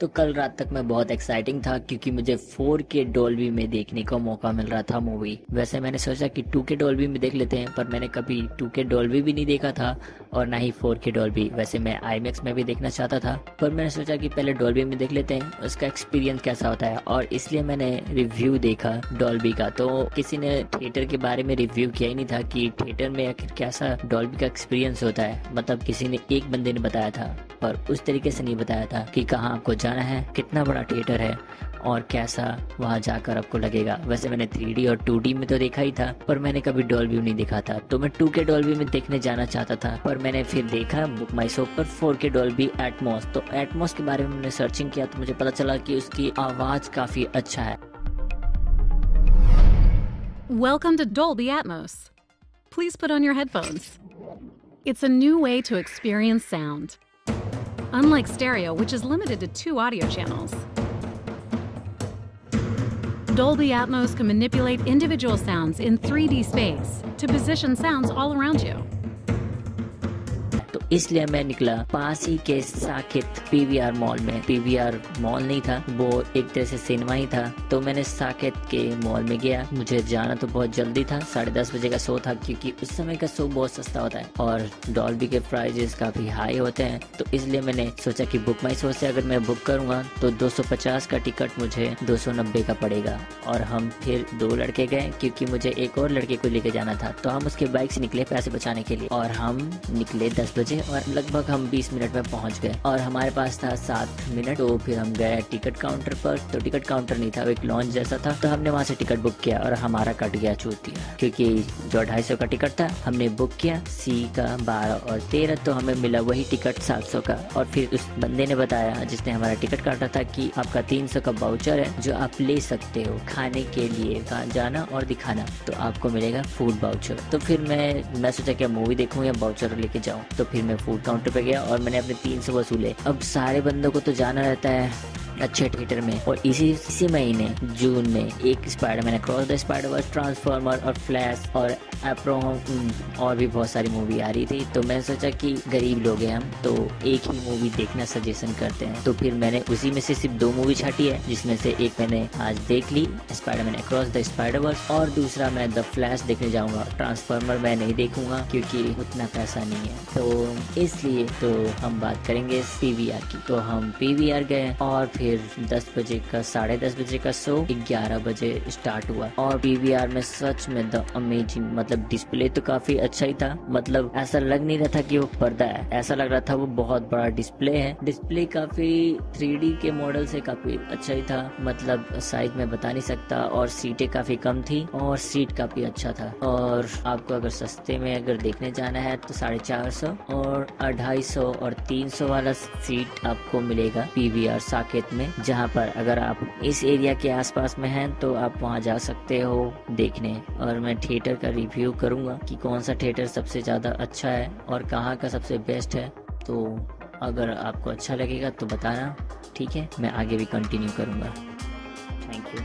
तो कल रात तक मैं बहुत एक्साइटिंग था, क्योंकि मुझे 4K डॉल्बी में देखने का मौका मिल रहा था मूवी वैसे मैंने सोचा कि 2K डॉल्बी में देख लेते हैं, पर मैंने कभी 2K डॉल्बी भी नहीं देखा था। और ना ही 4K डॉल्बी। वैसे मैं आई में भी देखना चाहता था, पर मैंने सोचा कि पहले डॉल्बी में देख लेते हैं, उसका एक्सपीरियंस कैसा होता है। और इसलिए मैंने रिव्यू देखा डॉल्बी का। तो किसी ने थिएटर के बारे में रिव्यू किया ही नहीं था कि थिएटर में आखिर कैसा डॉल्बी का एक्सपीरियंस होता है। मतलब किसी ने एक बंदे ने बताया था, पर उस तरीके से नहीं बताया था कि कहाँ आपको जाना है, कितना बड़ा थिएटर है। और कैसा वहाँ जाकर आपको लगेगा वैसे मैंने थ्री और टू में तो देखा ही था पर मैंने कभी डॉल व्यू नहीं देखा था तो मैं टू के डॉल में देखने जाना चाहता था पर मैंने फिर देखा बुक माई शो पर four K Dolby Atmos तो एटमोस के बारे में मैंने सर्चिंग किया तो मुझे पता चला कि उसकी आवाज़ काफ़ी अच्छा है Welcome to Dolby Atmos. Please put on your headphones. It's a new way to experience sound. unlike stereo, which is limited to two audio channels. Dolby Atmos can manipulate individual sounds in 3D space to position sounds all around you. इसलिए मैं निकला पास ही के Saket PVR mall में। PVR mall नहीं था, वो एक तरह से सिनेमा ही था। तो मैंने साकेत के मॉल में गया। मुझे जाना तो बहुत जल्दी था, साढ़े दस बजे का शो था, क्योंकि उस समय का शो बहुत सस्ता होता है और डॉल्बी के प्राइजेस काफ़ी हाई होते हैं। तो इसलिए मैंने सोचा कि बुक माई शो से अगर मैं बुक करूँगा तो 250 का टिकट मुझे 290 का पड़ेगा। और हम फिर दो लड़के गए, क्योंकि मुझे एक और लड़के को लेके जाना था। तो हम उसके बाइक से निकले पैसे बचाने के लिए। और हम निकले दस बजे। थे और लगभग हम 20 मिनट में पहुँच गए और हमारे पास था सात मिनट तो फिर हम गए टिकट काउंटर पर। तो टिकट काउंटर नहीं था एक लॉन्च जैसा था। तो हमने वहाँ से टिकट बुक किया और हमारा कट गया चूतिया क्योंकि जो ढाई सौ का टिकट था, हमने बुक किया सी का बारह और तेरह तो हमें मिला वही टिकट सात सौ का। और फिर उस बंदे ने बताया, जिसने हमारा टिकट काटा था, कि आपका तीन सौ का बाउचर है, जो आप ले सकते हो खाने के लिए जाना और दिखाना। तो आपको मिलेगा फ़ूड बाउचर तो फिर मैं मैं सोचा क्या मूवी देखूँ या बाउचर लेके जाऊँ। तो फिर मैं फ़ूड काउंटर पे गया और मैंने अपने तीन सौ वसूले। अब सारे बंदों को तो जाना रहता है अच्छे थिएटर में। और इसी इसी महीने, जून में एक Spiderman cross the Spider Verse Transformer और फ्लैश और एप्रो और भी बहुत सारी मूवी आ रही थी तो मैंने सोचा कि गरीब लोग हैं हम तो एक ही मूवी देखना सजेशन करते हैं। तो फिर मैंने उसी में से सिर्फ़ दो मूवी छाटी है, जिसमें से एक मैंने आज देख ली स्पाइडरमैन अक्रॉस द स्पाइडर और दूसरा मैं द फ्लैश देखने जाऊँगा। ट्रांसफॉर्मर मैं नहीं देखूँगा, क्योंकि उतना पैसा नहीं है। तो इसलिए तो हम बात करेंगे पीवीआर की। तो हम पीवीआर गए और फिर फिर 10 बजे का, साढ़े दस बजे का शो 11 बजे स्टार्ट हुआ। और पीवीआर में सच में द अमेजिंग मतलब डिस्प्ले तो काफ़ी अच्छा ही था। मतलब ऐसा लग नहीं रहा था कि वो पर्दा है। ऐसा लग रहा था वो बहुत बड़ा डिस्प्ले है। डिस्प्ले काफ़ी थ्री के मॉडल से काफ़ी अच्छा ही था। मतलब साइज़ में बता नहीं सकता और सीटें काफ़ी कम थी और सीट काफ़ी अच्छा था। और आपको अगर सस्ते में अगर देखने जाना है तो साढ़े चार सौ और अढ़ाई सौ और तीन सौ वाला सीट आपको मिलेगा पीवीआर साकेत में, जहाँ पर अगर आप इस एरिया के आसपास में हैं तो आप वहाँ जा सकते हो देखने। और मैं थिएटर का रिव्यू करूँगा कि कौन सा थिएटर सबसे ज़्यादा अच्छा है और कहाँ का सबसे बेस्ट है। तो अगर आपको अच्छा लगेगा तो बताना, ठीक है? मैं आगे भी कंटिन्यू करूँगा। Thank you